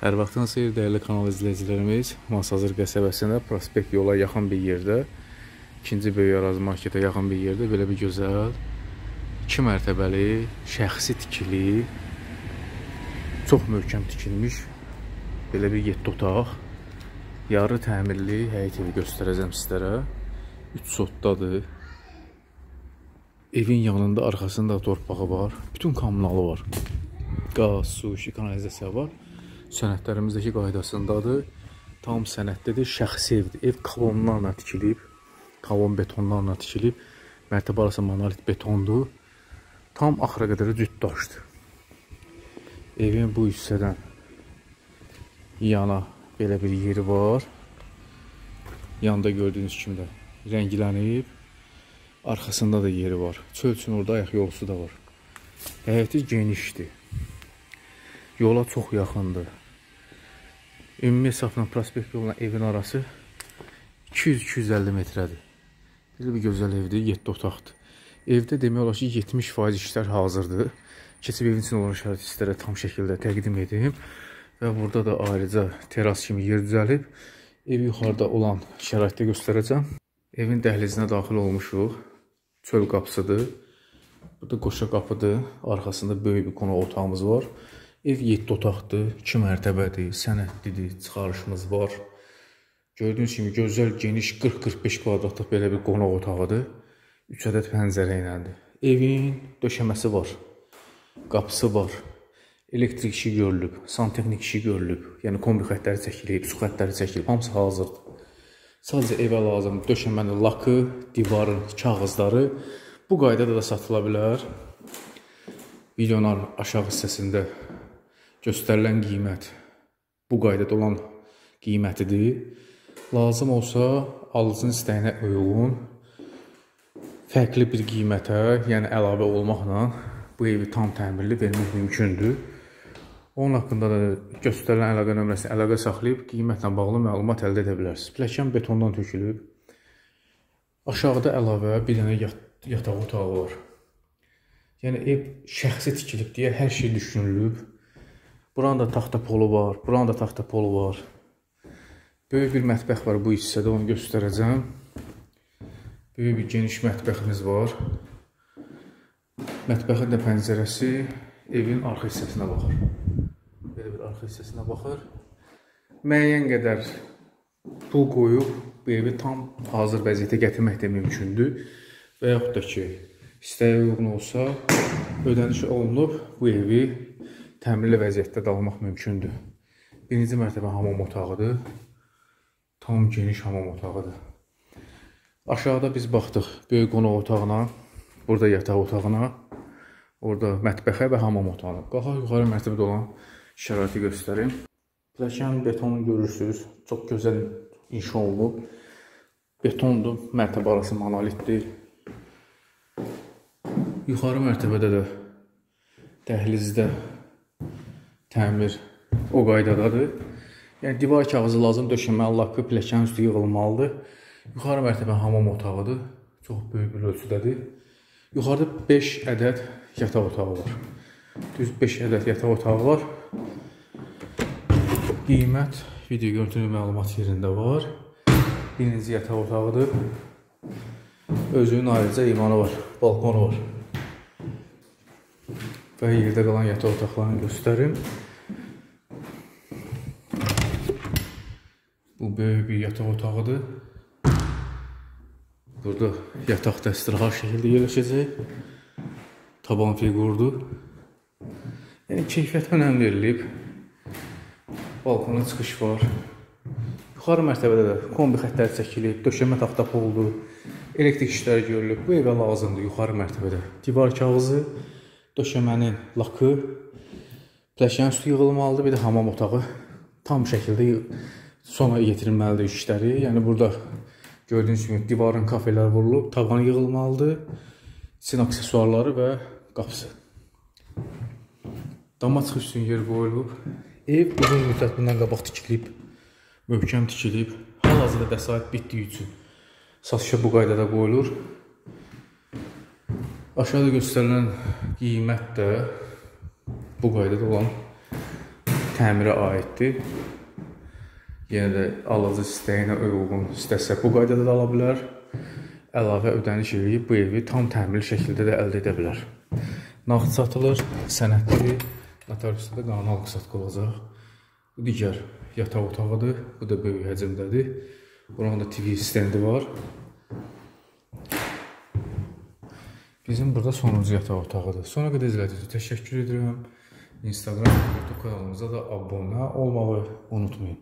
Hər vaxtınız xeyir, dəyərli kanal izləyicilərimiz. Masazır qəsəbəsində prospekt yola yaxın bir yerdə, ikinci böyük ərazi marketə yaxın bir yerdə belə bir gözəl 2 mərtəbəli, şəxsi tikili, çox möhkəm tikilmiş belə bir 7 otaq, yarı təmirli həyət evi göstərəcəm sizlərə. 3 sotdadır. Evin yanında, arxasında torpağı var. Bütün kommunalı var. Qaz, su, işi, kanalizasiya var sənədlərimizdəki qaydasındadır. Tam sənədlidir, şəxsi evdir. Ev kolonlarla tikilib, kolon betonlarla tikilib. Mərtəbə arası monolit betondur. Tam axıra qədər cüt daşdır. Evin bu hissədən yana belə bir yeri var. Yanda gördüyünüz kimi də rənglənib. Arxasında da yeri var. Çöl üçün orada ayaq yolusu da var. Həyəti genişdir. Yola çox yaxındır. Ümumi hesabla prospekt yolla evin arası 200-250 metrədir. Belə bir gözəl evdir, 7 otaqdır. Evdə demək olar ki, 70% işlər hazırdır. Keçib evin üçün olan şərait sizlərə tam şəkildə təqdim edim. Və burada da ayrıca teras kimi yer düzəlib. Ev yuxarıda olan şəraitdə göstərəcəm. Evin dəhlizinə daxil olmuşuq. Çöl qapısıdır. Burada qoşa qapıdır. Arxasında böyük bir qonaq otağımız var. Ev 7 otaqdır, 2 mərtəbədir, sənədlidir, çıxarışımız var. Gördüyünüz kimi gözəl, geniş 40-45 kvadratlıq belə bir qonaq otağıdır. 3 ədəd pəncərə iləndir. Evin döşəməsi var, qapısı var, elektrik işi görülüb, santexnik işi görülüb, yəni kombi xəttləri çəkilib, su xəttləri çəkilib, hamısı hazırdır. Sadəcə evə lazım döşəmənin lakı, divarın kağızları bu qaydada da satıla bilər. Videonun aşağı hissəsində göstərilən qiymət bu qaydada olan qiymətidir. Lazım olsa alıcının istəyinə uyğun fərqli bir qiymətə, yəni əlavə olmaqla bu evi tam təmirli vermək mümkündür. Onun haqqında da göstərilən əlaqə nömrəsini əlaqə saxlayıb qiymətlə bağlı məlumat əldə edə bilərsiniz. Pilləkən betondan tökülüb. Aşağıda əlavə bir dənə yat yataq otağı var. Yəni ev şəxsi tikilib deyə hər şey düşünülüb. Buranın da taxta polu var, buranın da taxta polu var. Böyük bir mətbəx var bu hissədə, onu göstərəcəm. Böyük bir geniş mətbəximiz var. Mətbəxin də pəncərəsi evin arxa hissəsinə baxır. Belə bir arxa hissəsinə baxır. Müəyyən qədər pul qoyub bu evi tam hazır vəziyyətə gətirmək də mümkündür. Və yaxud da ki, istəyə uyğun olsa, ödəniş olunub bu evi təmirli vəziyyətdə qalmaq mümkündür. Birinci mərtəbə hamam otağıdır. Tam geniş hamam otağıdır. Aşağıda biz baxdıq böyük qonaq otağına, burada yataq otağına, orada mətbəxə və hamam otağına. Qalxaq yuxarı mərtəbədə olan şəraiti göstərim. Pilləkən betonu görürsünüz. Çox gözəl inşa olunub. Betondur, mərtəbə arası monolitdir. Yuxarı mərtəbədə də dəhlizdə təmir o qaydadadır. Yəni divar kağızı lazım döşəməli, lakı, pilləkən üstü yığılmalıdır. Yuxarı mərtəbə hamam otağıdır. Çox böyük bir ölçüdədir. Yuxarıda 5 ədəd yataq otağı var. Düz 5 ədəd yataq otağı var. Qiymət video görüntülü məlumat yerində var. Birinci yataq otağıdır. Özünün ayrıca imanı var, balkonu var. Və yerdə qalan yataq otaqlarını göstərim. Bu böyük bir yataq otağıdır. Burada yataq dəstirxar şəkildə yerləşəcək. Taban fiqurdur. Yəni keyfiyyətə önəm verilib. Balkona çıxış var. Yuxarı mərtəbədə də kombi xəttləri çəkilib, döşəmə taxta poldur, elektrik işləri görülüb. Bu evə lazımdır yuxarı mərtəbədə. Divar kağızı, döşəmənin lakı, pilləkənin üstü yığılmalıdır, bir də hamam otağı tam şəkildə sona yetirilməlidir işləri. Yəni burada gördüyünüz kimi divarın kafelər vurulub, tavan yığılmalıdır. Sin aksesuarları və qapısı. Dama çıxış üçün yer qoyulub. Ev uzun müddət bundan qabaq tikilib, möhkəm tikilib. Hal-hazırda vəsait bitdiyi üçün satışa bu qaydada qoyulur. Aşağıda göstərilən qiymət də bu qaydada olan təmirə aiddir. Yenə də alıcı istəyinə uyğun istəsə bu qaydada da ala bilər. Əlavə ödəniş edib bu evi tam təmirli şəkildə də əldə edə bilər. Nağd satılır, sənədlidir. Notariusda da qanun alqı-satqı olacaq. Bu digər yataq otağıdır. Bu da böyük həcmdədir. Buranın da TV stendi var. Bizim burada sonuncu yataq otağıdır. Sonra qədər izlədiyiniz üçün təşəkkür edirəm. Instagram, YouTube kanalımıza da abunə olmağı unutmayın.